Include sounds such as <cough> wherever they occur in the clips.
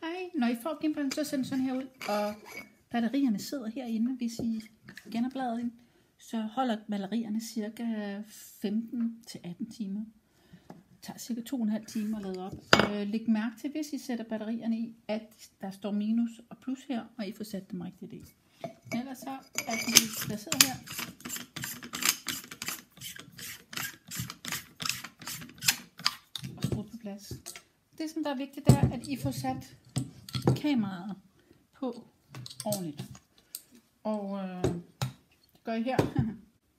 Hej, når I får gimbalen, så sender sådan her ud, og batterierne sidder herinde, hvis I genoplader den, så holder batterierne cirka 15-18 timer. Det tager cirka 2,5 timer at lade op. Øh, læg mærke til, hvis I sætter batterierne i, at der står minus og plus her, og I får sat dem rigtigt i. Ellers så er de placeret her. Og skruet på plads. Det, som der er vigtigt, er, at I får sat kameraet på ordentligt. Og øh, det gør I her.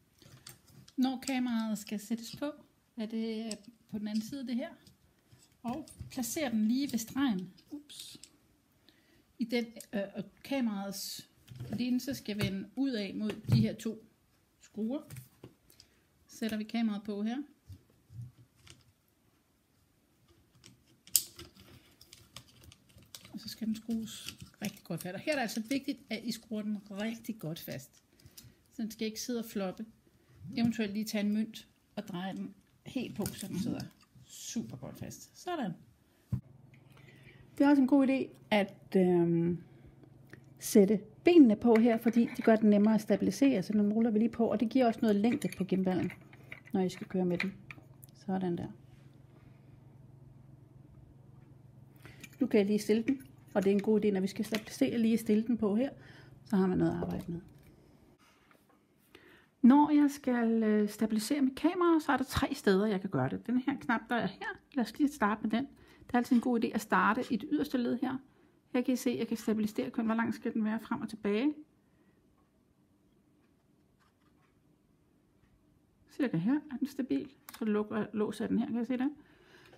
<laughs> Når kameraet skal sættes på, er det øh, på den anden side det her. Og placer den lige ved stregen. Ups. I den øh, og kameraets linse skal vende ud af mod de her to skruer. Sætter vi kameraet på her. Og så skal den skrues rigtig godt fast. Og her er det altså vigtigt, at I skruer den rigtig godt fast. Så den skal ikke sidde og floppe. Eventuelt lige tage en mønt og dreje den helt på, så den sidder super godt fast. Sådan. Det er også en god idé at øh, sætte benene på her, fordi det gør den nemmere at stabilisere, så den ruller vi lige på, og det giver også noget længde på gimbalen, når I skal køre med den. Sådan der. Nu kan jeg lige stille den, og det er en god idé, når vi skal stabilisere lige at stille den på her, så har man noget at arbejde med. Når jeg skal øh, stabilisere mit kamera, så er der tre steder, jeg kan gøre det. Den her knap, der er her, lad os lige starte med den. Det er altid en god idé at starte i det yderste led her. Her kan I se, at jeg kan stabilisere kun, hvor langt skal den være frem og tilbage. Cirka her er den stabil. Så lukker, låser jeg den her, kan I se det?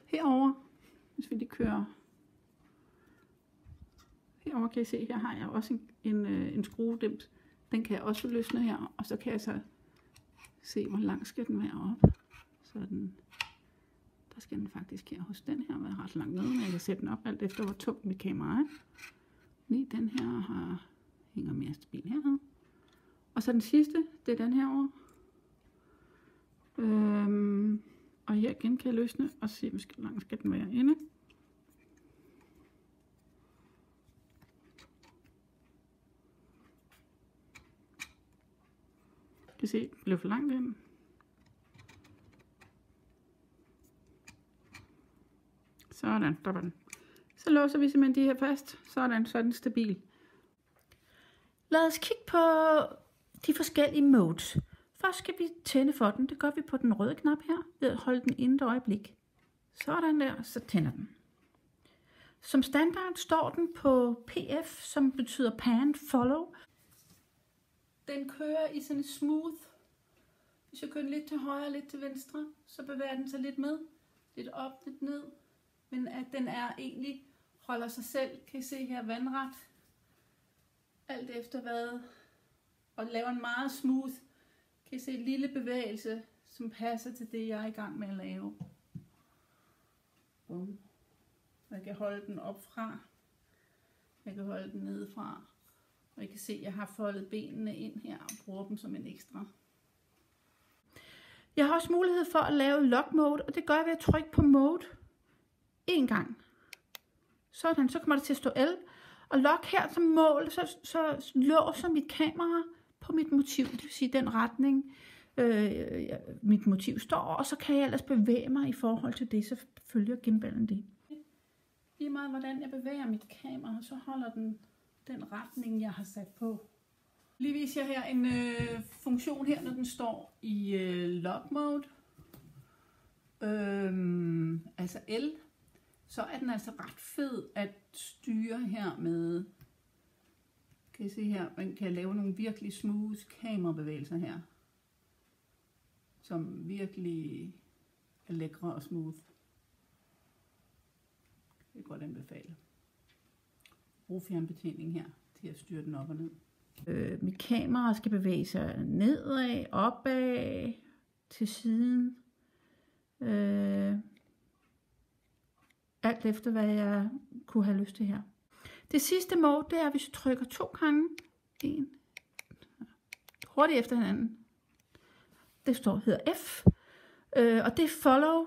Herover, hvis vi lige kører Herover kan I se, her har jeg også en, en, øh, en skruedims. Den kan jeg også løsne her, og så kan jeg så se, hvor lang skal den være op. Så den, der skal den faktisk her hos den her være ret langt nede, men jeg kan sætte den op alt efter, hvor tungt mit kamera er. Lige den her har, hænger mere stabil hernede. Og så den sidste, det er den her over. Øhm, og her igen kan jeg løsne og se, hvor langt skal den være inde. Kan se, det blev for langt ind. Sådan, der var den. Så låser vi simpelthen de her fast. Sådan, så er den stabil. Lad os kigge på de forskellige modes. Først skal vi tænde for den. Det gør vi på den røde knap her, ved at holde den inde et øjeblik. Sådan der, så tænder den. Som standard står den på PF, som betyder Pan Follow, den kører i sådan en smooth. Hvis jeg kører lidt til højre, lidt til venstre, så bevæger den sig lidt med. Lidt op, lidt ned. Men at den er egentlig, holder sig selv, kan I se her, vandret. Alt efter hvad. Og laver en meget smooth, kan I se, en lille bevægelse, som passer til det, jeg er i gang med at lave. Bum. Jeg kan holde den op fra. Jeg kan holde den ned fra. Og I kan se, at jeg har foldet benene ind her og bruger dem som en ekstra. Jeg har også mulighed for at lave lock mode, og det gør jeg ved at trykke på mode en gang. Sådan, så kommer det til at stå L. Og lock her som mål, så, så låser mit kamera på mit motiv, det vil sige den retning, øh, mit motiv står, og så kan jeg ellers bevæge mig i forhold til det, så følger gimbalen det. Lige meget hvordan jeg bevæger mit kamera, så holder den den retning, jeg har sat på. Lige viser jeg her en øh, funktion her, når den står i øh, lock mode. Øhm, altså L. Så er den altså ret fed at styre her med. Kan I se her, man kan lave nogle virkelig smooth kamerabevægelser her. Som virkelig er lækre og smooth. Det kan godt anbefale bruge fjernbetjening her til at styre den op og ned. Øh, mit kamera skal bevæge sig nedad, opad, til siden. Øh, alt efter hvad jeg kunne have lyst til her. Det sidste mål, det er, hvis jeg trykker to gange. En. Hurtigt efter hinanden. Det står hedder F. Øh, og det er follow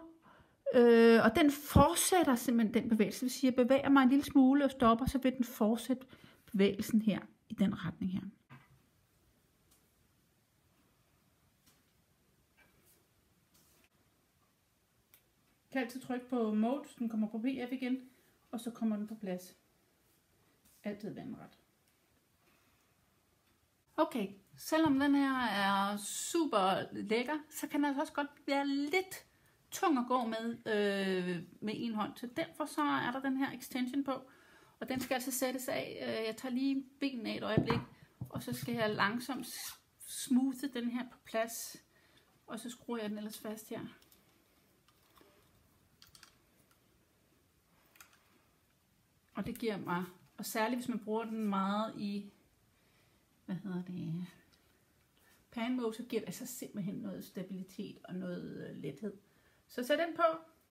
Øh, og den fortsætter simpelthen den bevægelse. Det vil sige, at jeg bevæger mig en lille smule og stopper, så vil den fortsætte bevægelsen her i den retning her. kan altid trykke på mode, den kommer på PF igen, og så kommer den på plads. Altid vandret. Okay, selvom den her er super lækker, så kan den altså også godt være lidt tung at gå med øh, med en hånd. Så derfor så er der den her extension på, og den skal altså sættes af. Øh, jeg tager lige benene af et øjeblik, og så skal jeg langsomt smoothe den her på plads, og så skruer jeg den ellers fast her. Og det giver mig, og særligt hvis man bruger den meget i, hvad hedder det, panmode, så giver det altså simpelthen noget stabilitet og noget øh, lethed. Så sæt den på,